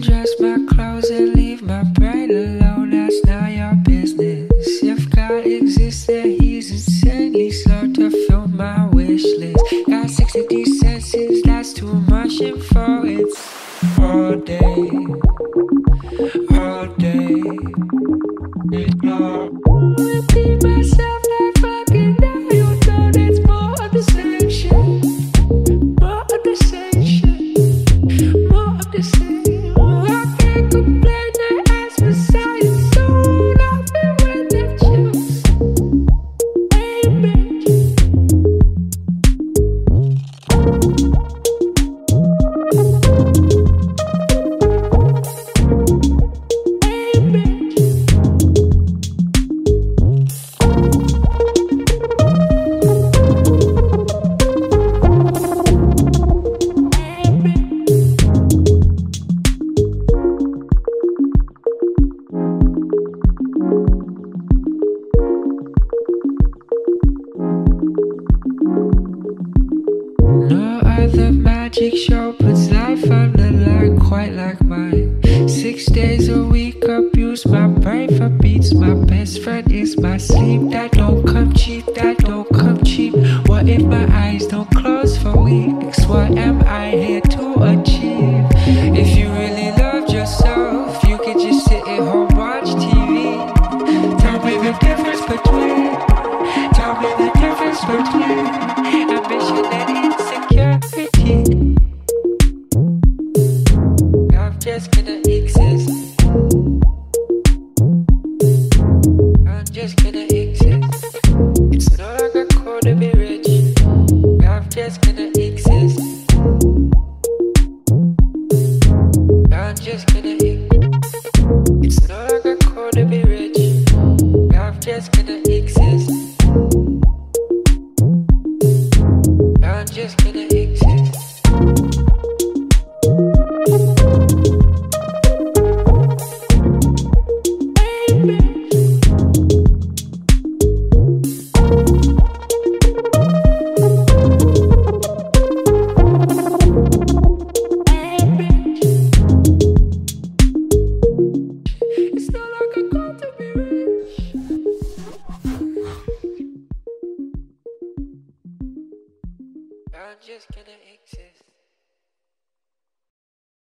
Dress my clothes and leave my brain alone. That's not your business. If God exists, then He's insanely slow to fill my wish list. Got 60 senses, that's too much info. It's all day. Magic show puts life on the line quite like mine. Six days a week, abuse my brain for beats. My best friend is my sleep. That don't come cheap, that don't come cheap. What if my eyes don't close for weeks? What am I here to achieve? If you really loved yourself, you could just sit at home, watch TV. Tell me the difference between. Tell me the difference between just gonna exist. I'm just gonna exist. It's no longer cool to be rich. I'm just gonna I'm just gonna exist.